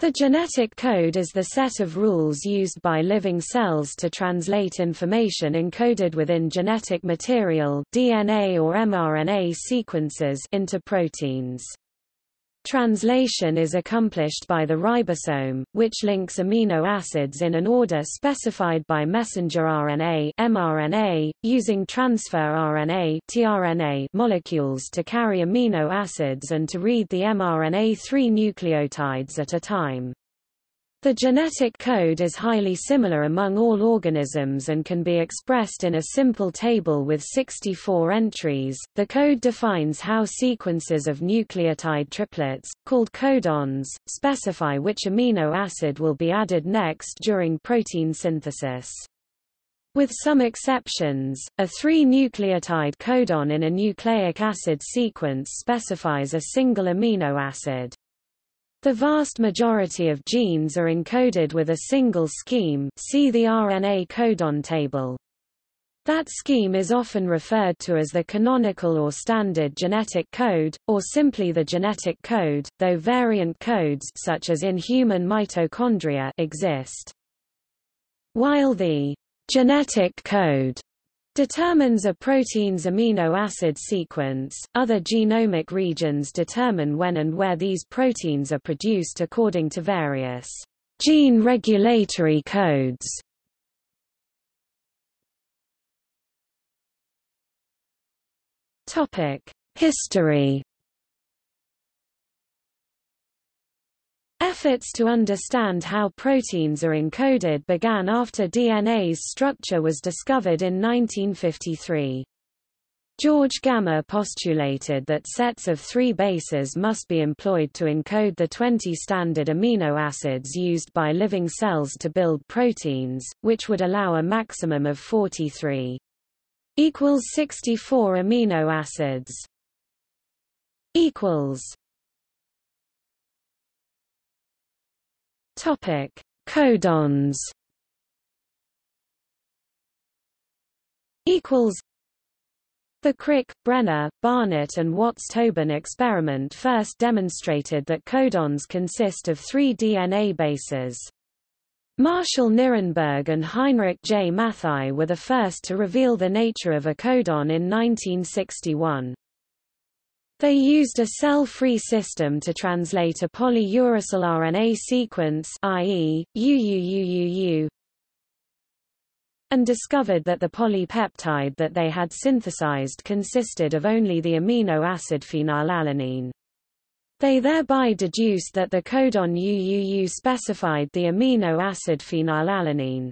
The genetic code is the set of rules used by living cells to translate information encoded within genetic material DNA or mRNA sequences into proteins. Translation is accomplished by the ribosome, which links amino acids in an order specified by messenger RNA mRNA, using transfer RNA tRNA molecules to carry amino acids and to read the mRNA-3 nucleotides at a time. The genetic code is highly similar among all organisms and can be expressed in a simple table with 64 entries. The code defines how sequences of nucleotide triplets, called codons, specify which amino acid will be added next during protein synthesis. With some exceptions, a three-nucleotide codon in a nucleic acid sequence specifies a single amino acid. The vast majority of genes are encoded with a single scheme see the RNA codon table. That scheme is often referred to as the canonical or standard genetic code, or simply the genetic code, though variant codes such as in human mitochondria exist. While the genetic code determines a protein's amino acid sequence. Other genomic regions determine when and where these proteins are produced according to various gene regulatory codes. Topic: History Efforts to understand how proteins are encoded began after DNA's structure was discovered in 1953. George Gamow postulated that sets of three bases must be employed to encode the 20 standard amino acids used by living cells to build proteins, which would allow a maximum of 43 equals 64 amino acids equals Topic: Codons. Equals. The Crick, Brenner, Barnett and Watts-Tobin experiment first demonstrated that codons consist of three DNA bases. Marshall Nirenberg and Heinrich J. Matthaei were the first to reveal the nature of a codon in 1961. They used a cell-free system to translate a polyuracil RNA sequence i.e., UUUUU, and discovered that the polypeptide that they had synthesized consisted of only the amino acid phenylalanine. They thereby deduced that the codon UUU specified the amino acid phenylalanine.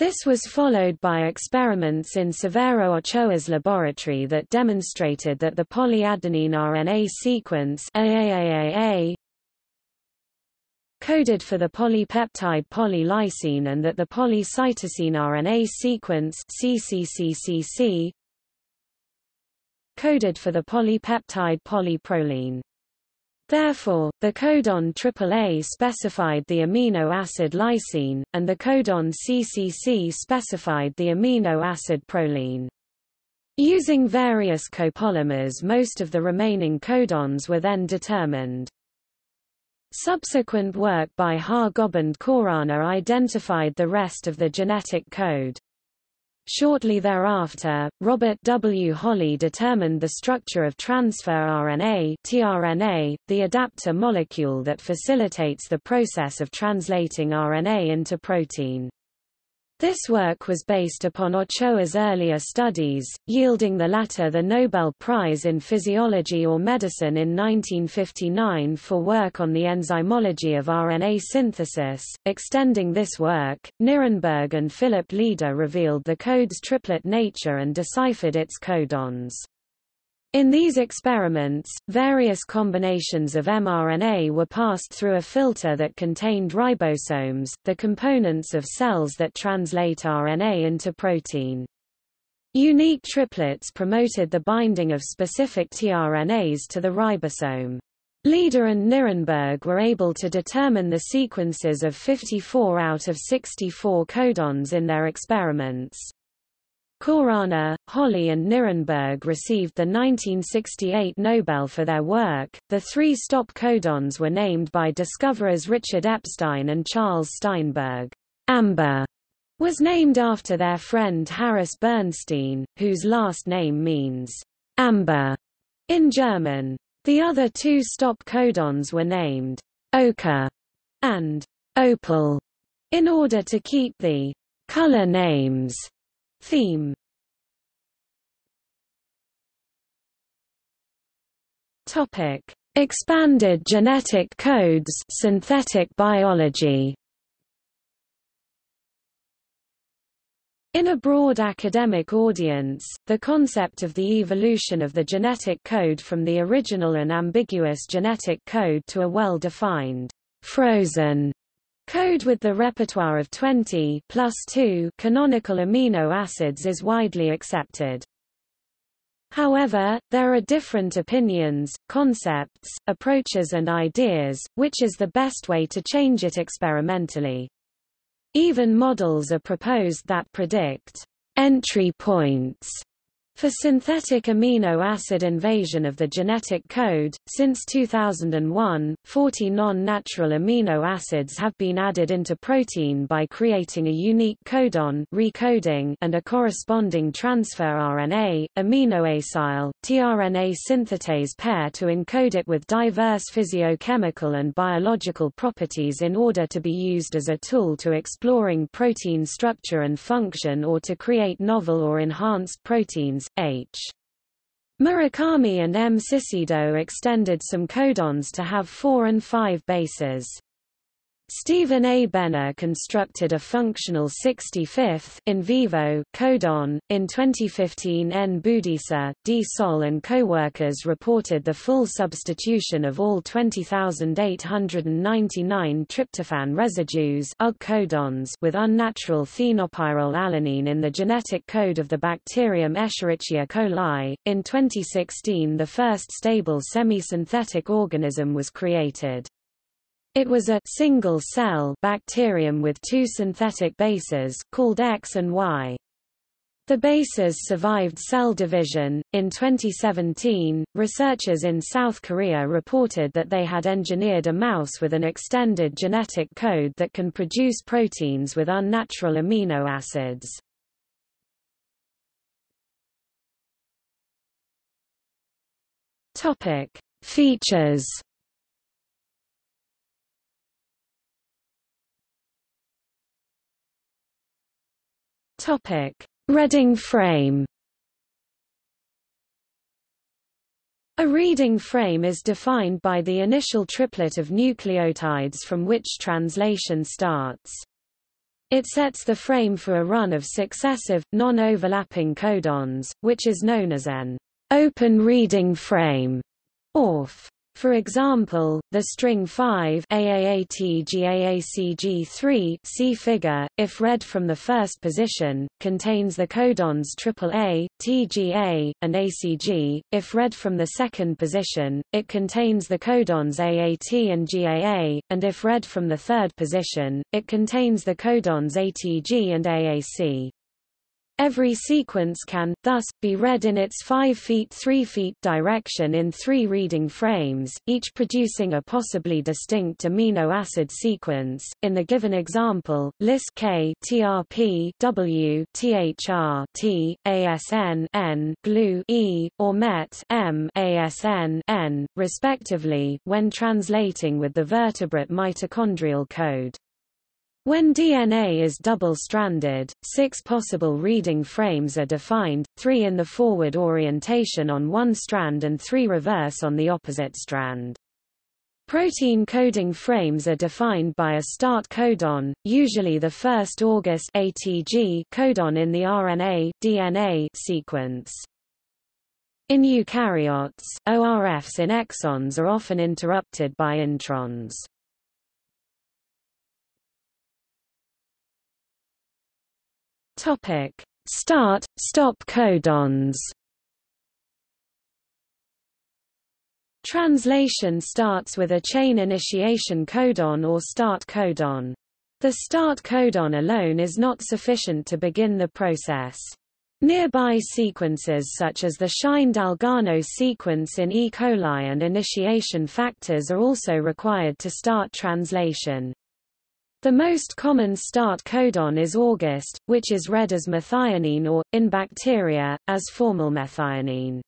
This was followed by experiments in Severo Ochoa's laboratory that demonstrated that the polyadenine RNA sequence AAAAA coded for the polypeptide polylysine and that the polycytosine RNA sequence CCCCC coded for the polypeptide polyproline. Therefore, the codon AAA specified the amino acid lysine, and the codon CCC specified the amino acid proline. Using various copolymers most of the remaining codons were then determined. Subsequent work by Har-Gobind Khorana identified the rest of the genetic code. Shortly thereafter, Robert W. Holley determined the structure of transfer RNA tRNA, the adapter molecule that facilitates the process of translating RNA into protein. This work was based upon Ochoa's earlier studies, yielding the latter the Nobel Prize in Physiology or Medicine in 1959 for work on the enzymology of RNA synthesis. Extending this work, Nirenberg and Philip Leder revealed the code's triplet nature and deciphered its codons. In these experiments, various combinations of mRNA were passed through a filter that contained ribosomes, the components of cells that translate RNA into protein. Unique triplets promoted the binding of specific tRNAs to the ribosome. Leder and Nirenberg were able to determine the sequences of 54 out of 64 codons in their experiments. Khorana, Holley and Nirenberg received the 1968 Nobel for their work. The three stop codons were named by discoverers Richard Epstein and Charles Steinberg. Amber was named after their friend Harris Bernstein, whose last name means amber in German. The other two stop codons were named ochre and opal in order to keep the color names Theme Topic: Expanded genetic codes, synthetic biology. In a broad academic audience, the concept of the evolution of the genetic code from the original and ambiguous genetic code to a well-defined, frozen Code with the repertoire of 20 plus 2 canonical amino acids is widely accepted. However, there are different opinions, concepts, approaches and ideas, which is the best way to change it experimentally. Even models are proposed that predict entry points for synthetic amino acid invasion of the genetic code, since 2001, 40 non-natural amino acids have been added into protein by creating a unique codon recoding and a corresponding transfer RNA, aminoacyl, tRNA synthetase pair to encode it with diverse physiochemical and biological properties in order to be used as a tool to exploring protein structure and function or to create novel or enhanced proteins, H. Murakami and M. Sisido extended some codons to have four and five bases. Stephen A. Benner constructed a functional 65th in vivo codon. In 2015, N. Budisa, D. Söll and co-workers reported the full substitution of all 20,899 tryptophan residues codons with unnatural thienopyrrole alanine in the genetic code of the bacterium Escherichia coli. In 2016, the first stable semi-synthetic organism was created. It was a single-cell bacterium with two synthetic bases called X and Y. The bases survived cell division. In 2017, researchers in South Korea reported that they had engineered a mouse with an extended genetic code that can produce proteins with unnatural amino acids. Topic: Features Topic: Reading frame. A reading frame is defined by the initial triplet of nucleotides from which translation starts. It sets the frame for a run of successive, non-overlapping codons, which is known as an open reading frame, ORF. For example, the string 5 AAATGAACG3 see figure, if read from the first position, contains the codons AAA, TGA, and ACG. If read from the second position, it contains the codons AAT and GAA, and if read from the third position, it contains the codons ATG and AAC. Every sequence can, thus, be read in its 5 feet 3 feet direction in three reading frames, each producing a possibly distinct amino acid sequence. In the given example, LIS K TRP W THR T ASN N GLU E or MET M ASN N, respectively, when translating with the vertebrate mitochondrial code. When DNA is double-stranded, six possible reading frames are defined, three in the forward orientation on one strand and three reverse on the opposite strand. Protein coding frames are defined by a start codon, usually the first August ATG codon in the RNA, DNA sequence. In eukaryotes, ORFs in exons are often interrupted by introns. Topic: Start stop codons. Translation starts with a chain initiation codon or start codon. The start codon alone is not sufficient to begin the process. Nearby sequences such as the Shine-Dalgarno sequence in E. coli and initiation factors are also required to start translation. The most common start codon is August, which is read as methionine or, in bacteria, as formylmethionine.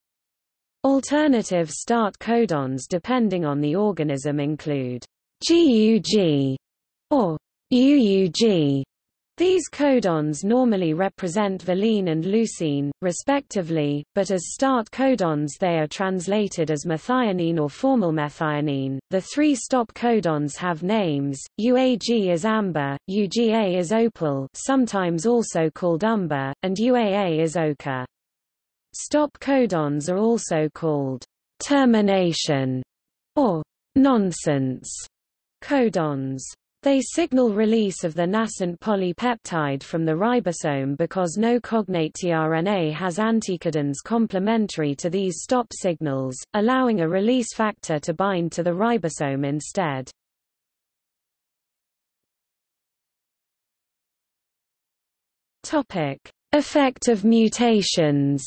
Alternative start codons depending on the organism include GUG or UUG, these codons normally represent valine and leucine, respectively, but as start codons they are translated as methionine or formylmethionine. The three stop codons have names, UAG is amber, UGA is opal sometimes also called umber, and UAA is ochre. Stop codons are also called termination or nonsense codons. They signal release of the nascent polypeptide from the ribosome because no cognate tRNA has anticodons complementary to these stop signals, allowing a release factor to bind to the ribosome instead. Topic: Effect of mutations.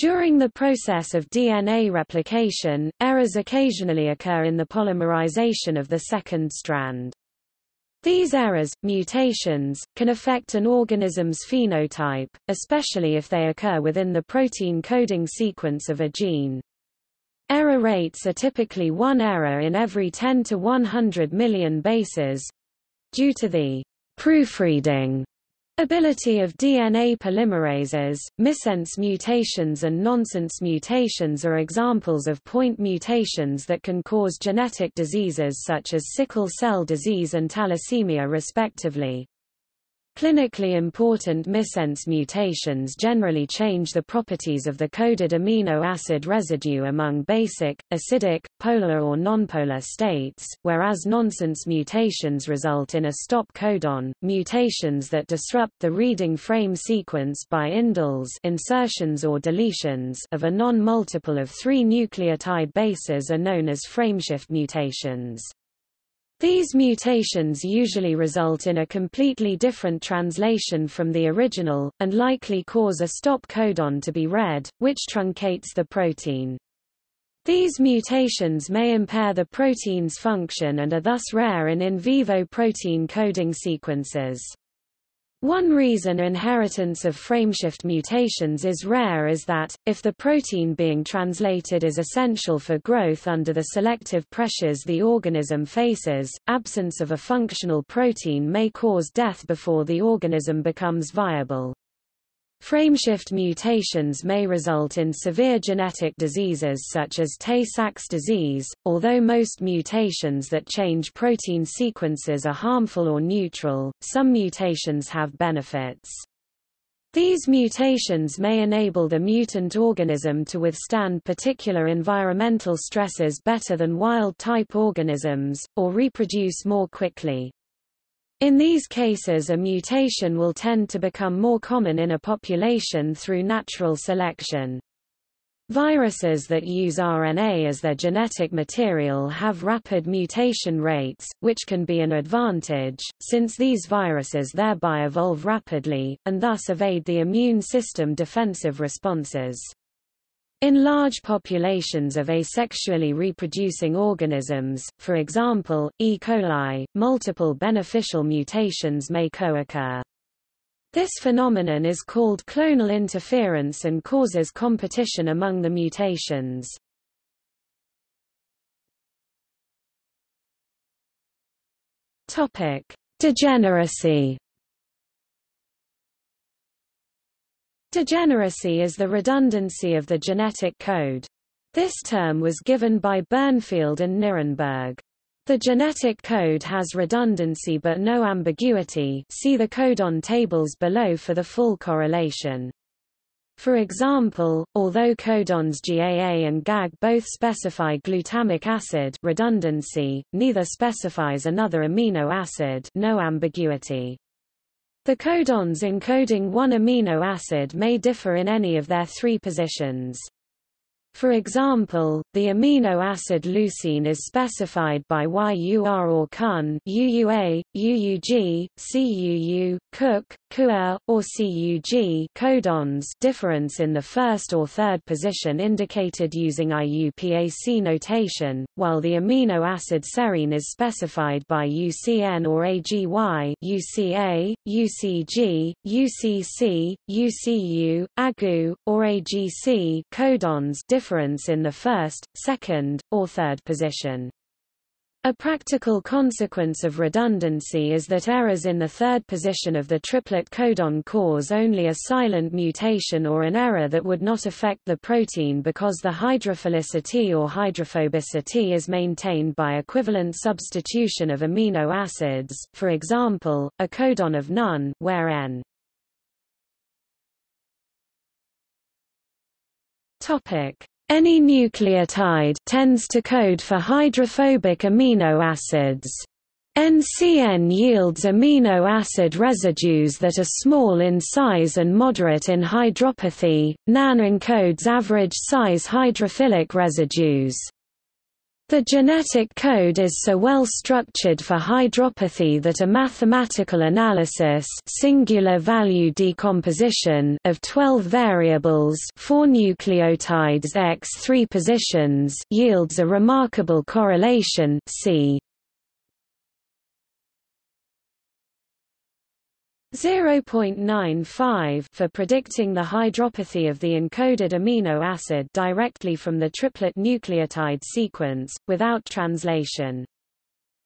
During the process of DNA replication, errors occasionally occur in the polymerization of the second strand. These errors, mutations, can affect an organism's phenotype, especially if they occur within the protein coding sequence of a gene. Error rates are typically one error in every 10 to 100 million bases. Due to the proofreading Ability of DNA polymerases, missense mutations and nonsense mutations are examples of point mutations that can cause genetic diseases such as sickle cell disease and thalassemia respectively. Clinically important missense mutations generally change the properties of the coded amino acid residue among basic, acidic, polar or nonpolar states, whereas nonsense mutations result in a stop codon, mutations that disrupt the reading frame sequence by indels insertions or deletions of a non-multiple of three nucleotide bases are known as frameshift mutations. These mutations usually result in a completely different translation from the original, and likely cause a stop codon to be read, which truncates the protein. These mutations may impair the protein's function and are thus rare in in vivo protein coding sequences. One reason inheritance of frameshift mutations is rare is that, if the protein being translated is essential for growth under the selective pressures the organism faces, absence of a functional protein may cause death before the organism becomes viable. Frameshift mutations may result in severe genetic diseases such as Tay-Sachs disease, although most mutations that change protein sequences are harmful or neutral, some mutations have benefits. These mutations may enable the mutant organism to withstand particular environmental stresses better than wild-type organisms, or reproduce more quickly. In these cases a mutation will tend to become more common in a population through natural selection. Viruses that use RNA as their genetic material have rapid mutation rates, which can be an advantage, since these viruses thereby evolve rapidly, and thus evade the immune system defensive responses. In large populations of asexually reproducing organisms, for example, E. coli, multiple beneficial mutations may co-occur. This phenomenon is called clonal interference and causes competition among the mutations. Topic: Degeneracy Degeneracy is the redundancy of the genetic code. This term was given by Bernfield and Nirenberg. The genetic code has redundancy but no ambiguity see the codon tables below for the full correlation. For example, although codons GAA and GAG both specify glutamic acid redundancy, neither specifies another amino acid no ambiguity. The codons encoding one amino acid may differ in any of their three positions. For example, the amino acid leucine is specified by YUR or CUN UUA, UUG, CUU, COOK, CUA, or CUG codons difference in the first or third position indicated using IUPAC notation, while the amino acid serine is specified by UCN or AGY UCA, UCG, UCC, UCU, AGU, or AGC codons in the first, second, or third position. A practical consequence of redundancy is that errors in the third position of the triplet codon cause only a silent mutation or an error that would not affect the protein because the hydrophilicity or hydrophobicity is maintained by equivalent substitution of amino acids, for example, a codon of none where n Topic: Any nucleotide tends to code for hydrophobic amino acids. NCN yields amino acid residues that are small in size and moderate in hydropathy. NAN encodes average size hydrophilic residues. The genetic code is so well structured for hydropathy that a mathematical analysis singular value decomposition of 12 variables 4 nucleotides x 3 positions yields a remarkable correlation see 0.95 for predicting the hydropathy of the encoded amino acid directly from the triplet nucleotide sequence, without translation.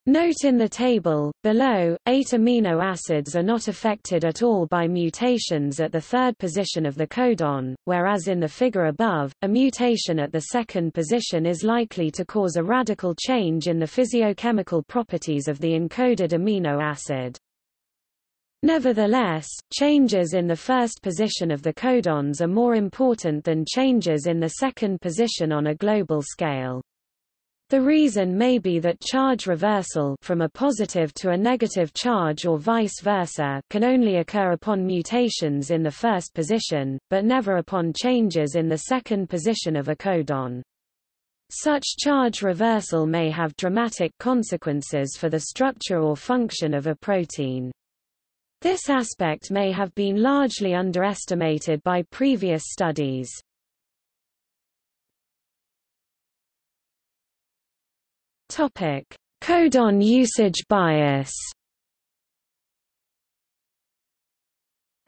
Note in the table, below, eight amino acids are not affected at all by mutations at the third position of the codon, whereas in the figure above, a mutation at the second position is likely to cause a radical change in the physiochemical properties of the encoded amino acid. Nevertheless, changes in the first position of the codons are more important than changes in the second position on a global scale. The reason may be that charge reversal from a positive to a negative charge or vice versa can only occur upon mutations in the first position, but never upon changes in the second position of a codon. Such charge reversal may have dramatic consequences for the structure or function of a protein. This aspect may have been largely underestimated by previous studies. Topic: Codon usage bias.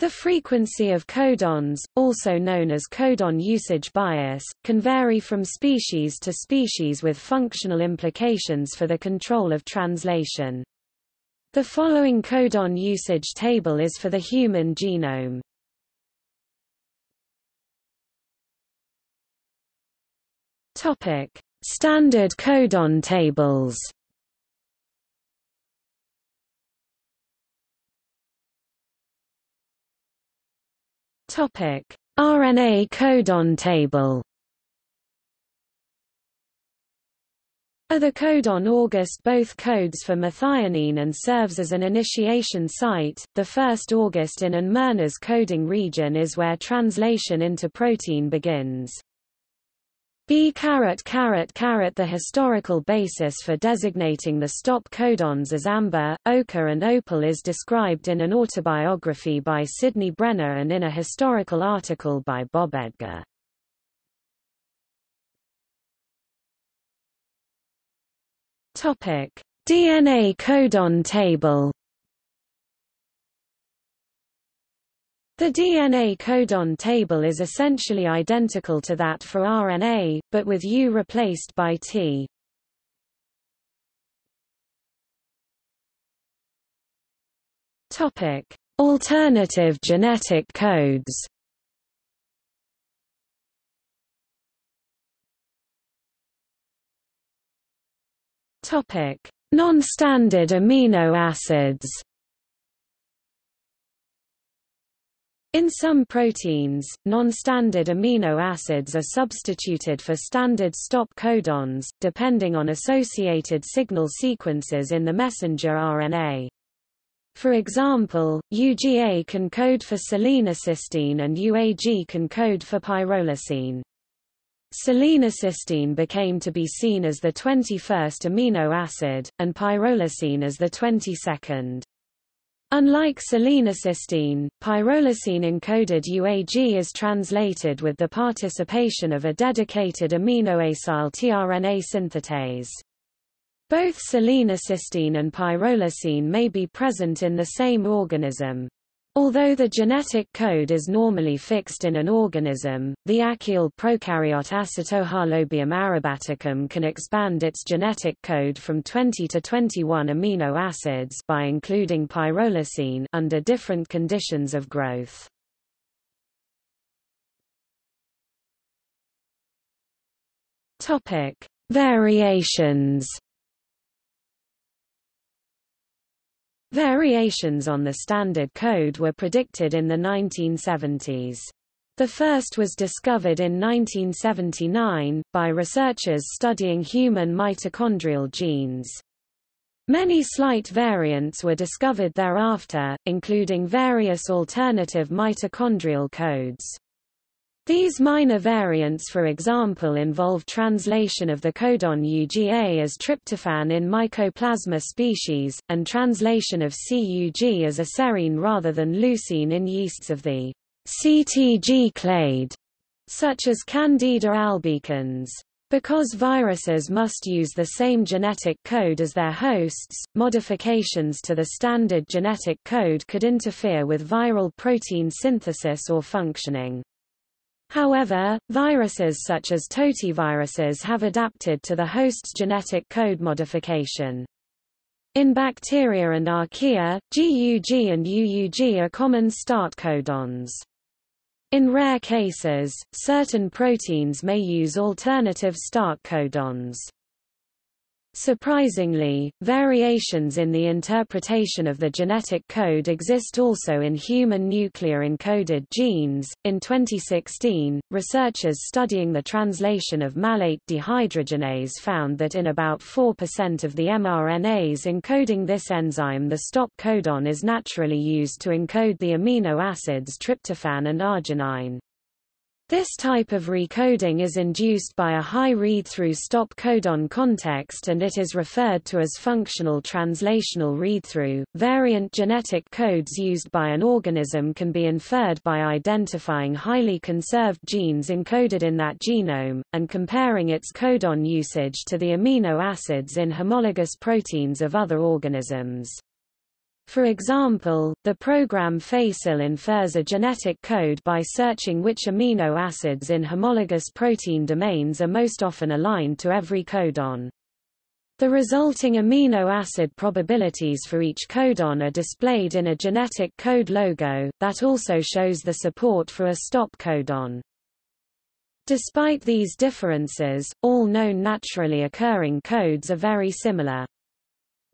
The frequency of codons, also known as codon usage bias, can vary from species to species with functional implications for the control of translation. The following codon usage table is for the human genome. Topic: Standard codon tables. Topic: RNA codon table. Are the codon August both codes for methionine and serves as an initiation site. The first August in an Merner's coding region is where translation into protein begins. B carrot carrot carrot The historical basis for designating the stop codons as amber, ochre and opal is described in an autobiography by Sidney Brenner and in a historical article by Bob Edgar. Topic: DNA codon table. The DNA codon table is essentially identical to that for RNA, but with U replaced by T. Topic: Alternative genetic codes. Topic: Non-standard amino acids. In some proteins, non-standard amino acids are substituted for standard stop codons, depending on associated signal sequences in the messenger RNA. For example, UGA can code for selenocysteine and UAG can code for pyrrolysine. Selenocysteine became to be seen as the 21st amino acid, and pyrrolysine as the 22nd. Unlike selenocysteine, pyrrolysine-encoded UAG is translated with the participation of a dedicated aminoacyl tRNA synthetase. Both selenocysteine and pyrrolysine may be present in the same organism. Although the genetic code is normally fixed in an organism, the archaeal prokaryote Acetohalobium arabaticum can expand its genetic code from 20 to 21 amino acids by including pyrrolysine under different conditions of growth. Topic: Variations Variations on the standard code were predicted in the 1970s. The first was discovered in 1979, by researchers studying human mitochondrial genes. Many slight variants were discovered thereafter, including various alternative mitochondrial codes. These minor variants for example involve translation of the codon UGA as tryptophan in Mycoplasma species, and translation of CUG as a serine rather than leucine in yeasts of the CTG clade, such as Candida albicans. Because viruses must use the same genetic code as their hosts, modifications to the standard genetic code could interfere with viral protein synthesis or functioning. However, viruses such as totiviruses have adapted to the host's genetic code modification. In bacteria and archaea, GUG and UUG are common start codons. In rare cases, certain proteins may use alternative start codons. Surprisingly, variations in the interpretation of the genetic code exist also in human nuclear encoded genes. In 2016, researchers studying the translation of malate dehydrogenase found that in about 4% of the mRNAs encoding this enzyme, the stop codon is naturally used to encode the amino acids tryptophan and arginine. This type of recoding is induced by a high read-through stop codon context and it is referred to as functional translational read-through. Variant genetic codes used by an organism can be inferred by identifying highly conserved genes encoded in that genome, and comparing its codon usage to the amino acids in homologous proteins of other organisms. For example, the program FACIL infers a genetic code by searching which amino acids in homologous protein domains are most often aligned to every codon. The resulting amino acid probabilities for each codon are displayed in a genetic code logo, that also shows the support for a stop codon. Despite these differences, all known naturally occurring codes are very similar.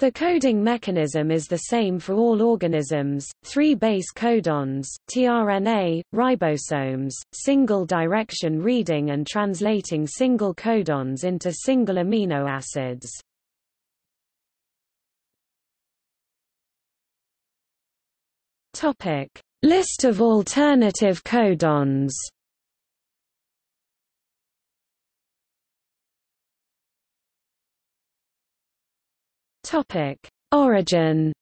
The coding mechanism is the same for all organisms, three base codons, tRNA, ribosomes, single direction reading and translating single codons into single amino acids. List of alternative codons. Topic: Origin.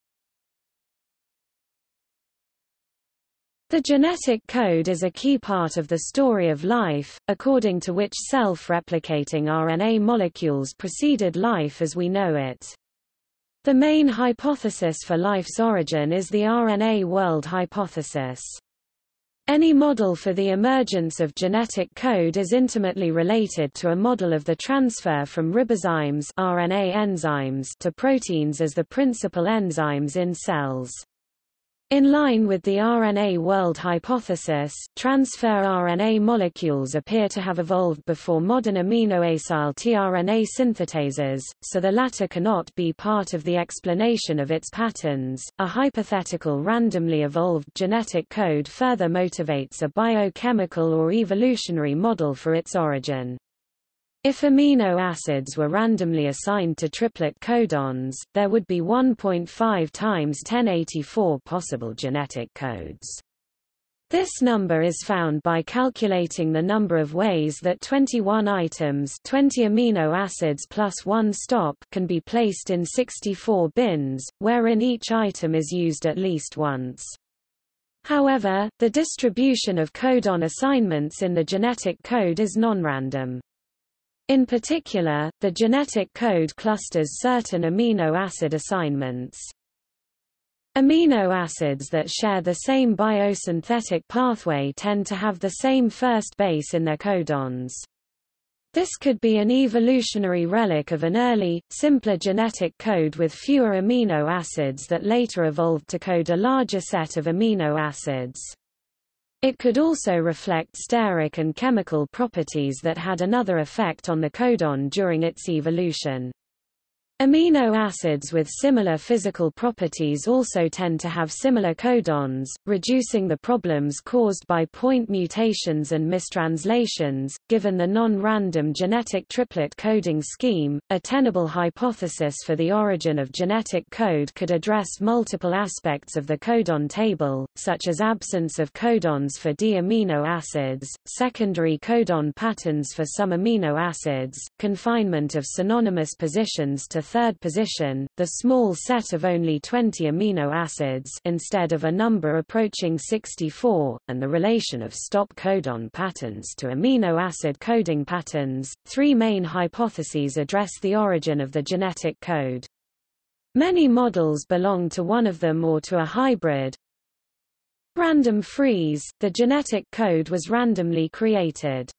The genetic code is a key part of the story of life, according to which self-replicating RNA molecules preceded life as we know it. The main hypothesis for life's origin is the RNA world hypothesis. Any model for the emergence of genetic code is intimately related to a model of the transfer from ribozymes RNA enzymes to proteins as the principal enzymes in cells. In line with the RNA world hypothesis, transfer RNA molecules appear to have evolved before modern aminoacyl tRNA synthetases, so the latter cannot be part of the explanation of its patterns. A hypothetical randomly evolved genetic code further motivates a biochemical or evolutionary model for its origin. If amino acids were randomly assigned to triplet codons, there would be 1.5 times 1084 possible genetic codes. This number is found by calculating the number of ways that 21 items 20 amino acids plus one stop can be placed in 64 bins, wherein each item is used at least once. However, the distribution of codon assignments in the genetic code is nonrandom. In particular, the genetic code clusters certain amino acid assignments. Amino acids that share the same biosynthetic pathway tend to have the same first base in their codons. This could be an evolutionary relic of an early, simpler genetic code with fewer amino acids that later evolved to code a larger set of amino acids. It could also reflect steric and chemical properties that had another effect on the codon during its evolution. Amino acids with similar physical properties also tend to have similar codons, reducing the problems caused by point mutations and mistranslations. Given the non-random genetic triplet coding scheme, a tenable hypothesis for the origin of genetic code could address multiple aspects of the codon table, such as absence of codons for D amino acids, secondary codon patterns for some amino acids, confinement of synonymous positions to third position, the small set of only 20 amino acids instead of a number approaching 64, and the relation of stop codon patterns to amino acid coding patterns. Three main hypotheses address the origin of the genetic code. Many models belong to one of them or to a hybrid. Random freeze, the genetic code was randomly created.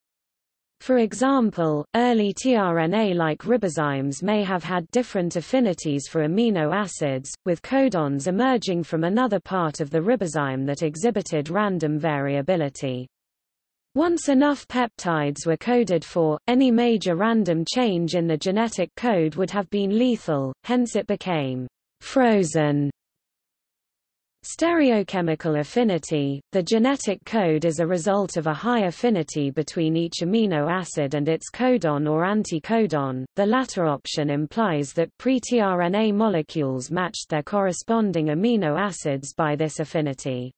For example, early tRNA-like ribozymes may have had different affinities for amino acids, with codons emerging from another part of the ribozyme that exhibited random variability. Once enough peptides were coded for, any major random change in the genetic code would have been lethal, hence it became frozen Stereochemical affinity – The genetic code is a result of a high affinity between each amino acid and its codon or anticodon. The latter option implies that pre-tRNA molecules matched their corresponding amino acids by this affinity.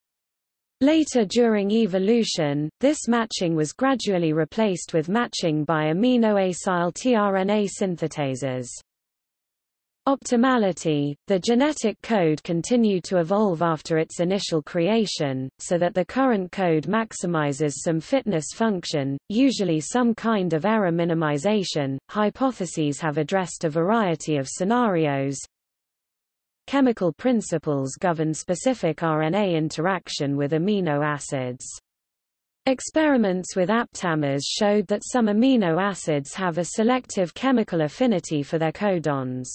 Later during evolution, this matching was gradually replaced with matching by aminoacyl tRNA synthetases. Optimality – The genetic code continued to evolve after its initial creation, so that the current code maximizes some fitness function, usually some kind of error minimization. Hypotheses have addressed a variety of scenarios. Chemical principles govern specific RNA interaction with amino acids. Experiments with aptamers showed that some amino acids have a selective chemical affinity for their codons.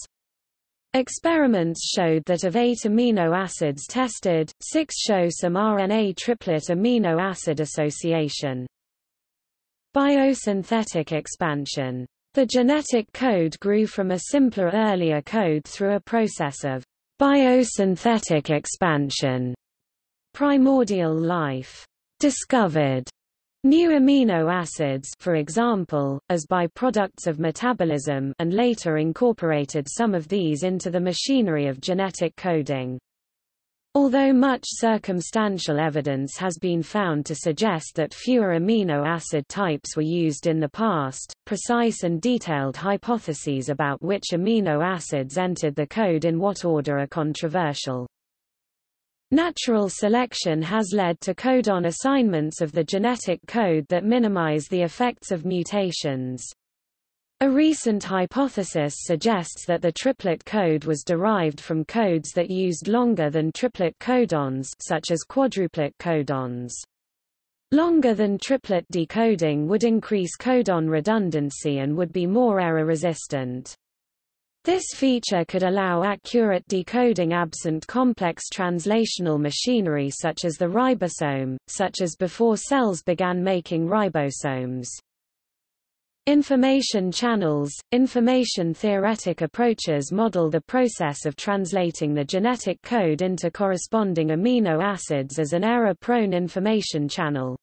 Experiments showed that of eight amino acids tested, six show some RNA triplet amino acid association. Biosynthetic expansion. The genetic code grew from a simpler earlier code through a process of biosynthetic expansion. Primordial life discovered New amino acids for example, as byproducts of metabolism and later incorporated some of these into the machinery of genetic coding. Although much circumstantial evidence has been found to suggest that fewer amino acid types were used in the past, precise and detailed hypotheses about which amino acids entered the code in what order are controversial. Natural selection has led to codon assignments of the genetic code that minimize the effects of mutations. A recent hypothesis suggests that the triplet code was derived from codes that used longer than triplet codons such as quadruplet codons. Longer than triplet decoding would increase codon redundancy and would be more error resistant. This feature could allow accurate decoding absent complex translational machinery such as the ribosome, such as before cells began making ribosomes. Information channels – Information theoretic approaches model the process of translating the genetic code into corresponding amino acids as an error-prone information channel.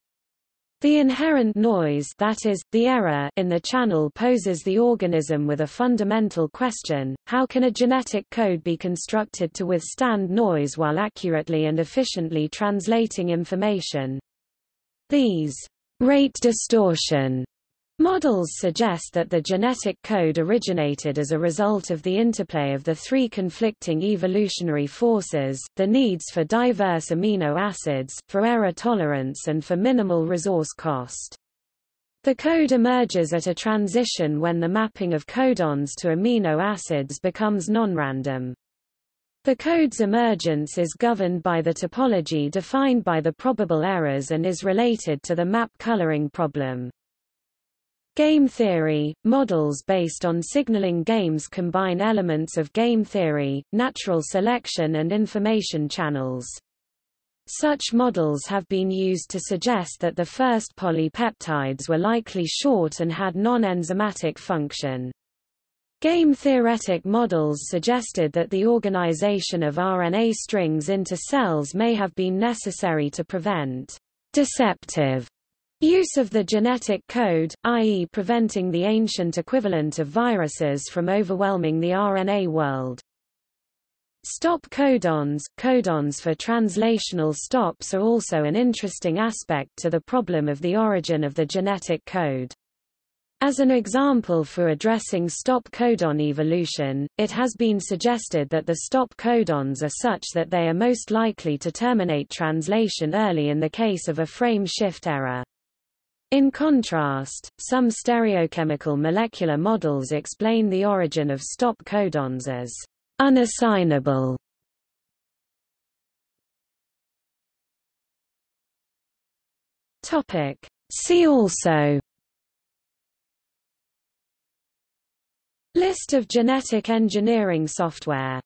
The inherent noise that is, the error in the channel poses the organism with a fundamental question, how can a genetic code be constructed to withstand noise while accurately and efficiently translating information? These rate distortion Models suggest that the genetic code originated as a result of the interplay of the three conflicting evolutionary forces, the needs for diverse amino acids, for error tolerance and for minimal resource cost. The code emerges at a transition when the mapping of codons to amino acids becomes nonrandom. The code's emergence is governed by the topology defined by the probable errors and is related to the map coloring problem. Game theory – Models based on signaling games combine elements of game theory, natural selection and information channels. Such models have been used to suggest that the first polypeptides were likely short and had non-enzymatic function. Game-theoretic models suggested that the organization of RNA strings into cells may have been necessary to prevent deceptive Use of the genetic code, i.e. preventing the ancient equivalent of viruses from overwhelming the RNA world. Stop codons codons for translational stops are also an interesting aspect to the problem of the origin of the genetic code. As an example for addressing stop codon evolution, it has been suggested that the stop codons are such that they are most likely to terminate translation early in the case of a frame shift error. In contrast, some stereochemical molecular models explain the origin of stop codons as unassignable. Topic. See also List of genetic engineering software